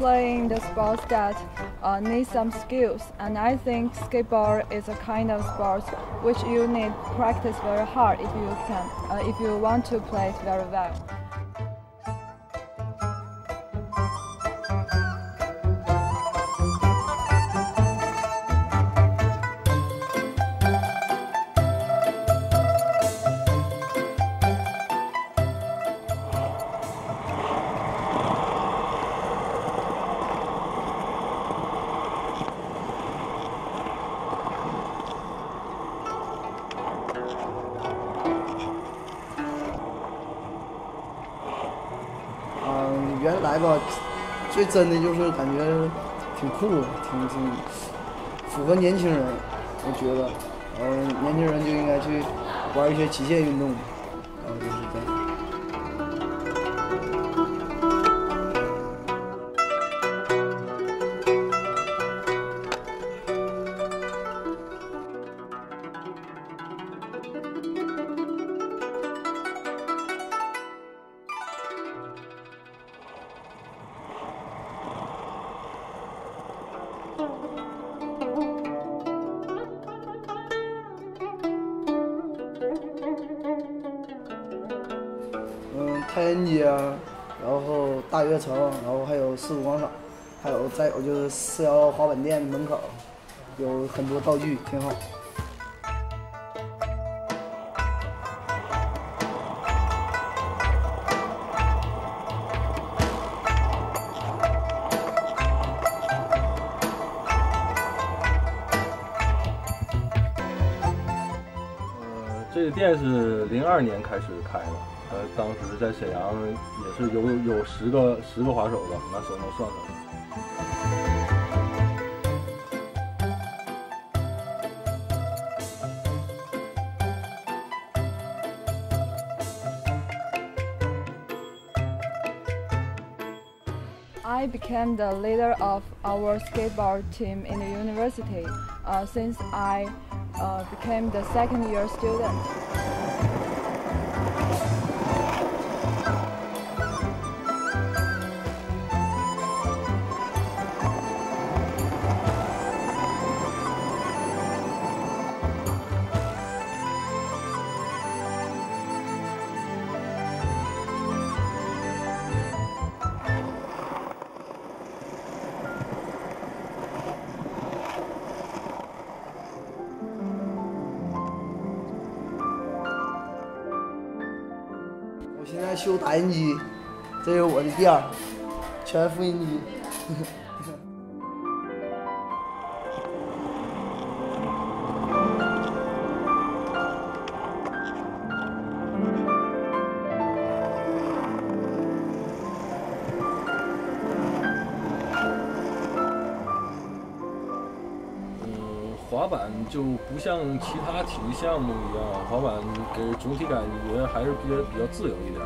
playing the sports that uh, need some skills, and I think skateboard is a kind of sport which you need practice very hard if you can, uh, if you want to play it very well. 来吧，最真的就是感觉挺酷，挺挺符合年轻人，我觉得，嗯，年轻人就应该去玩一些极限运动，然后就是这样。嗯太原街，然后大悦城，然后还有四五广场，还有再有就是四幺滑板店门口，有很多道具，挺好。店是零二年开始开的。呃，当时在沈阳也是有有十个十个滑手吧，拿手能算出 I became the leader of our skateboard team in the university uh, since I uh, became the second year student. 我现在修打印机，这是我的店儿，全复印机。滑板就不像其他体育项目一样，滑板给总体感觉还是比较比较自由一点。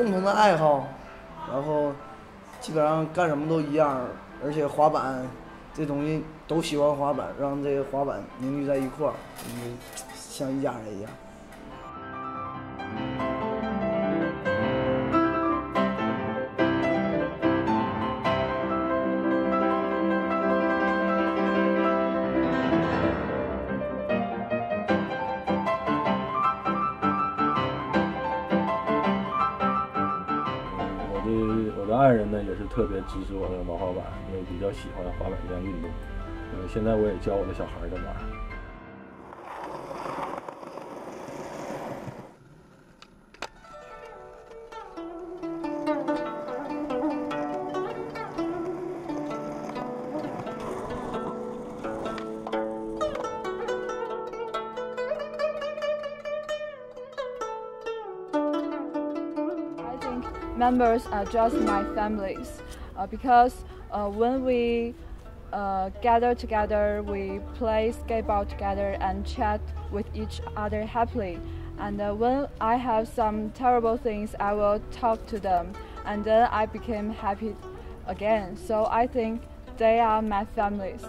共同的爱好，然后基本上干什么都一样，而且滑板这东西都喜欢滑板，让这个滑板凝聚在一块儿，像一家人一样。特别支持我的玩滑板，因为比较喜欢滑板这项运动。嗯，现在我也教我的小孩儿在玩。Members are just my families uh, because uh, when we uh, gather together, we play skateboard together and chat with each other happily. And uh, when I have some terrible things, I will talk to them, and then I became happy again. So I think they are my families.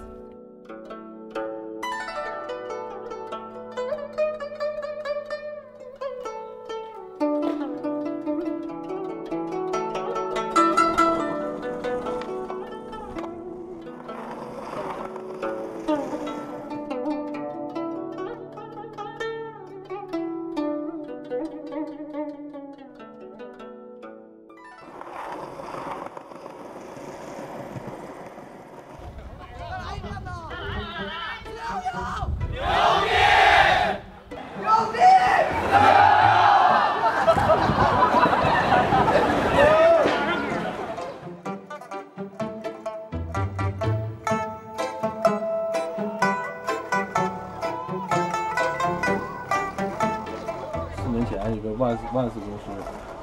万万斯公司，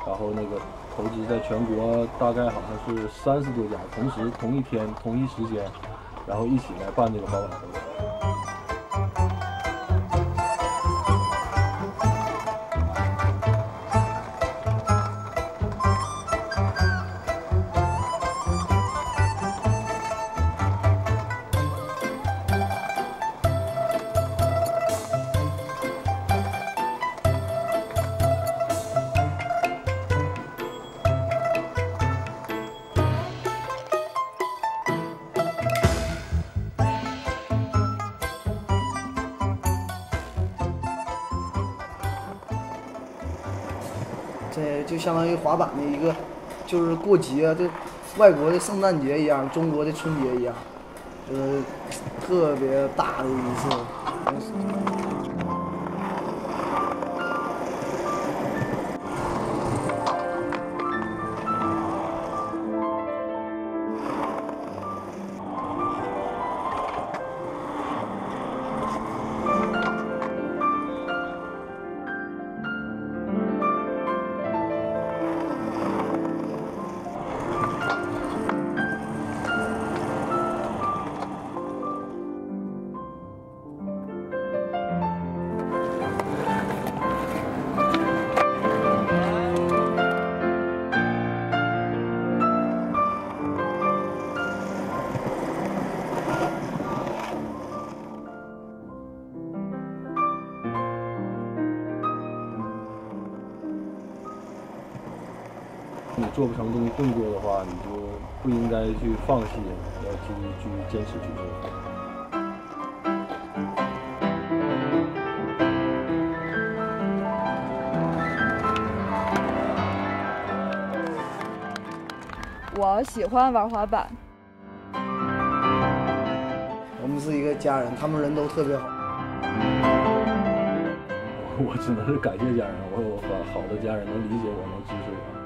然后那个投资在全国大概好像是三十多家，同时同一天同一时间，然后一起来办这个滑板活动。就相当于滑板的一个，就是过节，就外国的圣诞节一样，中国的春节一样，就是特别大的一次。做不成动动作的话，你就不应该去放弃，要去去坚持去做。我喜欢玩滑板。我们是一个家人，他们人都特别好。我只能是感谢家人，我有好好的家人能理解我，能支持我。